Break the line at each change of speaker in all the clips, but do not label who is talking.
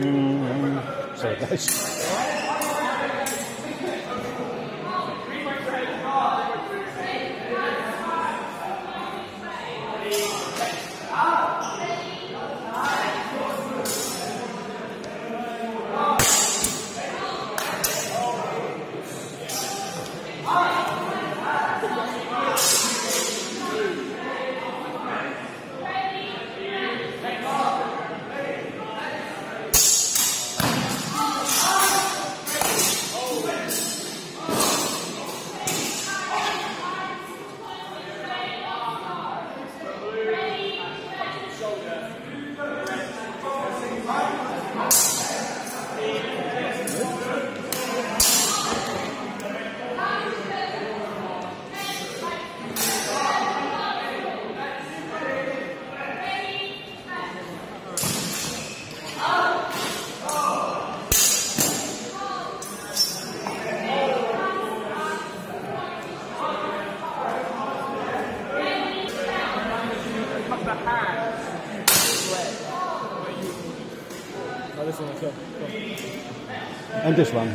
Mm, sorry guys.
Oh, this one, so,
And this one.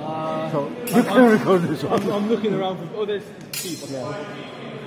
Uh,
so you can record this one.
I'm, I'm looking around for. Oh, there's people.
Yeah.